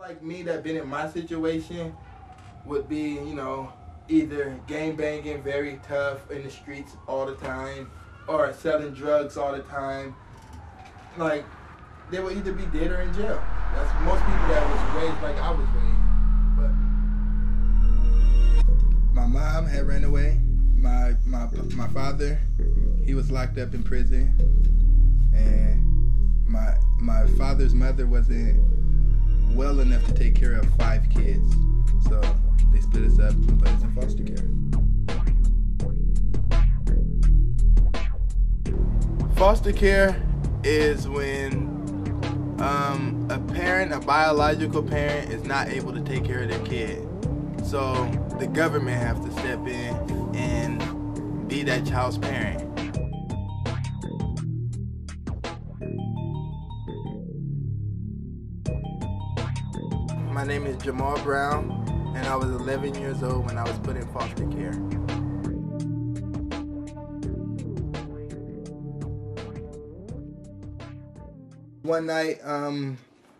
Like me that been in my situation would be, you know, either gang banging, very tough in the streets all the time, or selling drugs all the time. Like they would either be dead or in jail. That's most people that was raised like I was raised. But my mom had ran away. My my my father, he was locked up in prison, and my my father's mother wasn't well enough to take care of five kids. So they split us up and put us in foster care. Foster care is when um, a parent, a biological parent, is not able to take care of their kid. So the government has to step in and be that child's parent. My name is Jemal Brown, and I was 11 years old when I was put in foster care. One night, um,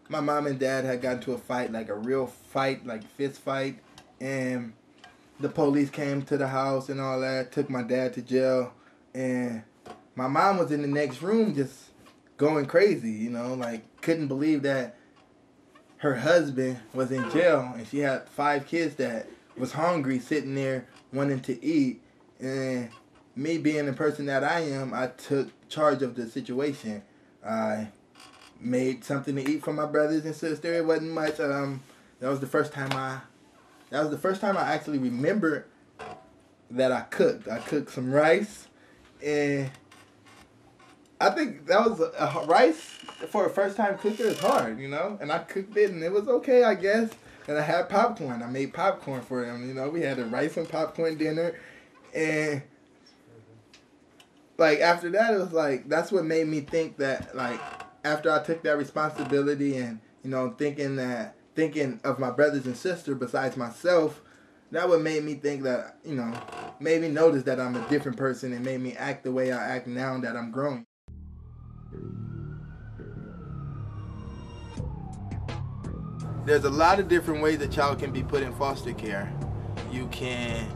my mom and dad had gotten to a fight, like a real fight, like fist fight, and the police came to the house and all that, took my dad to jail, and my mom was in the next room just going crazy, you know, like couldn't believe that her husband was in jail and she had five kids that was hungry sitting there wanting to eat and me being the person that I am, I took charge of the situation. I made something to eat for my brothers and sister. It wasn't much. Um, that was the first time I. That was the first time I actually remember that I cooked. I cooked some rice, and I think that was a, a rice for a first time cooker is hard, you know. And I cooked it, and it was okay, I guess. And I had popcorn. I made popcorn for him. You know, we had a rice and popcorn dinner, and like after that, it was like that's what made me think that like after I took that responsibility and you know thinking that thinking of my brothers and sister besides myself, that would made me think that you know made me notice that I'm a different person and made me act the way I act now that I'm growing. There's a lot of different ways a child can be put in foster care. You can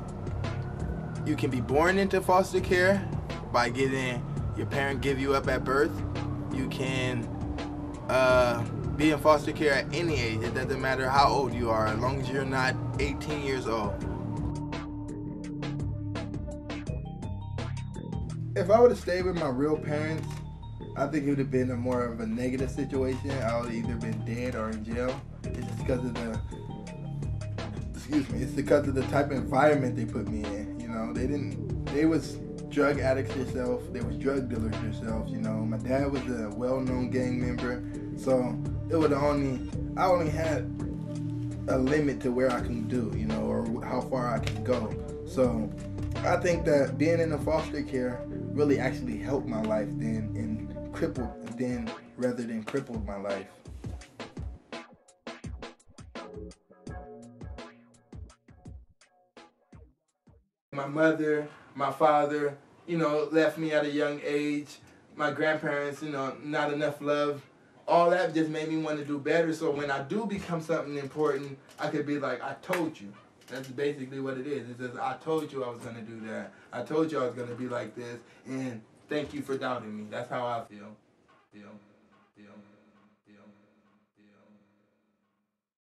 you can be born into foster care by getting your parent give you up at birth. You can uh, be in foster care at any age. It doesn't matter how old you are, as long as you're not 18 years old. If I would have stayed with my real parents, I think it would have been a more of a negative situation. I would have either been dead or in jail. It's just because of the excuse me, it's because of the type of environment they put me in. You know, they didn't they was drug addicts yourself, they was drug dealers yourself, you know. My dad was a well known gang member, so it would only I only had a limit to where I can do, you know, or how far I can go. So I think that being in a foster care really actually helped my life then and crippled then rather than crippled my life. My mother, my father, you know, left me at a young age. My grandparents, you know, not enough love. All that just made me want to do better. So when I do become something important, I could be like, I told you. That's basically what it is. It says, I told you I was going to do that. I told you I was going to be like this. And thank you for doubting me. That's how I feel. Feel. Feel.